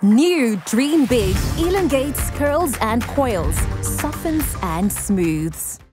New Dream Big elongates, curls and coils, softens and smooths.